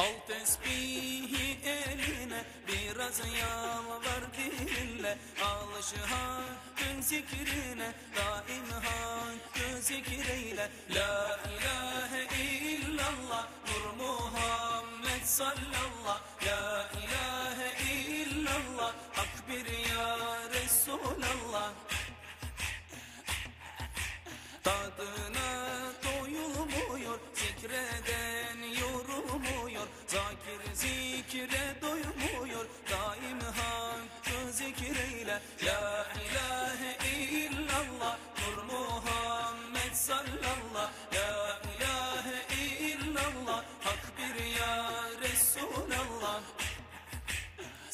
Al tesbihi eline biraz yalvar dilinle. Alış hakkın zikrine daim hakkı zikreyle. La ilahe illallah Nur Muhammed sallallah. La ilahe illallah Hak bir ya Resulallah. Tadına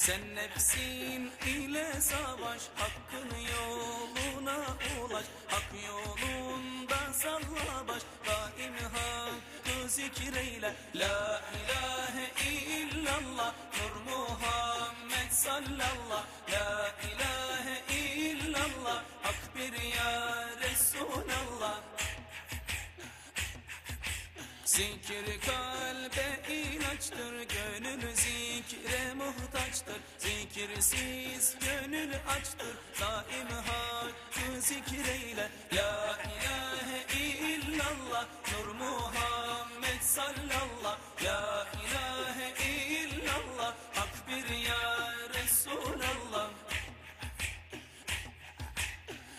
sen nefsin ile savaş, hakkın yoluna ulaş, hak yolunda salla baş, daim hakkı zikreyle, la ilahe illallah, nur Muhammed sallallah, la ilahe illallah, hak bir ya Resulallah. Zikir kalbe ilaçtır, gönül zikre muhtaçtır. Zikirsiz gönül açtır, daim hakkı zikreyle. La ilahe illallah, Nur Muhammed sallallah. La ilahe illallah, hak bir ya Resulallah.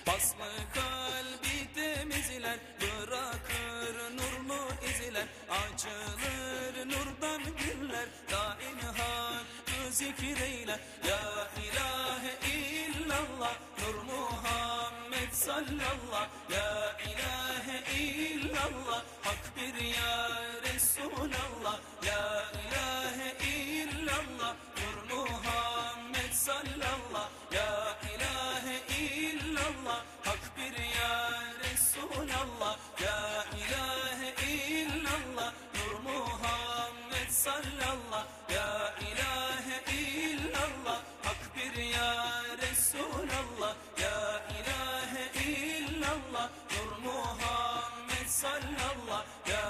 Paslı kalbi temizler Bırakır nurlu izler Açılır hakkı zikreyle La ilahe illallah Nur Muhammed sallallah La ilahe illallah Hak bir ya ilahe illallah Nur Muhammed sallallah La